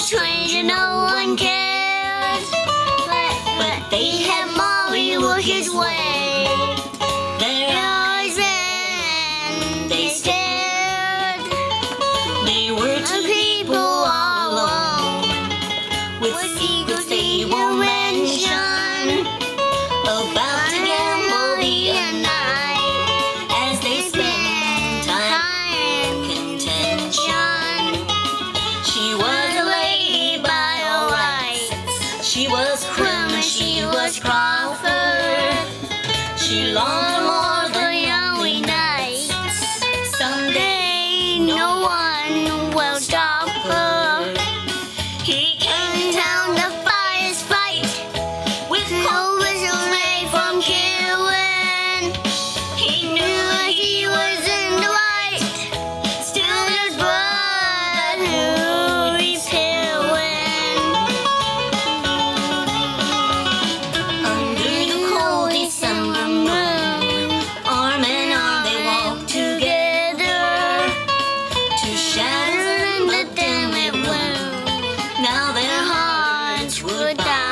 strange and no one cares. But, but they have Molly look his way. He came down to fight his fight with cold whistles made from kids. Good job.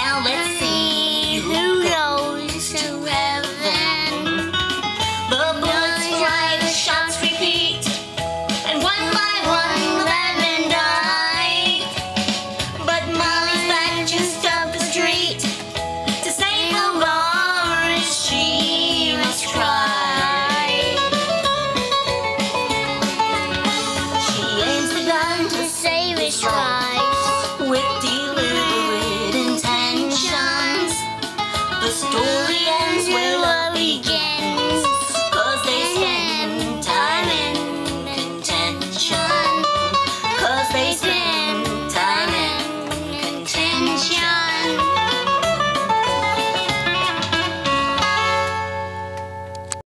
Now let's see who goes to heaven. The bullets fly, the shots repeat, and one by one the men die. But Molly's back just up the street to save the Morris. She must try. She aims the gun to save. store.